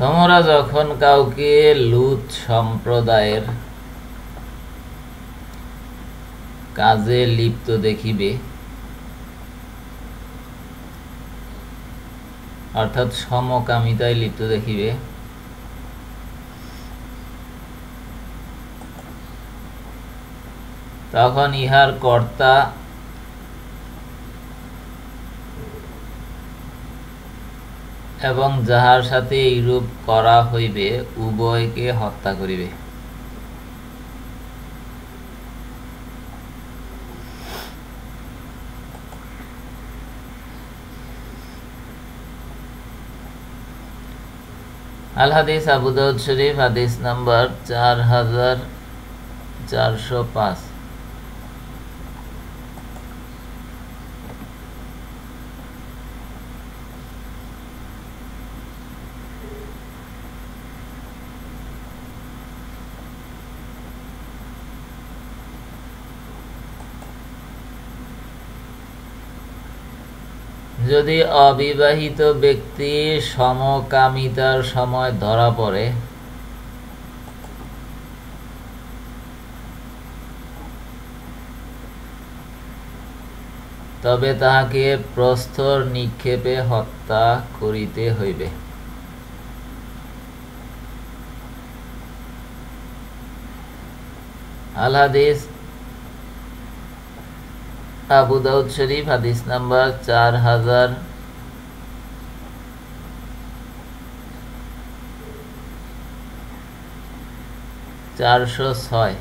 তোমরা যখন কাউকে লুত সম্প্রদায়ের কাজে লিপ্ত দেখিবে, অর্থাৎ সমকামিতায় লিপ্ত দেখিবে, তখন ইহার কর্তা এবং যাহার সাথে এইরূপ করা হইবে, উভয়কে হত্যা করিবে। আল হাদিস আবু শরীফ, হাদিস নাম্বার চার হাজার চারশো পাঁচ। যদি অবিবাহিত ব্যক্তি সমকামিতার সময় ধরা পড়ে, তবে তাহাকে প্রস্তর নিক্ষেপে হত্যা করিতে হইবে। আল হাদিস আবু দাউদ শরীফ হাদিস নাম্বার চার হাজার চারশো ছয়।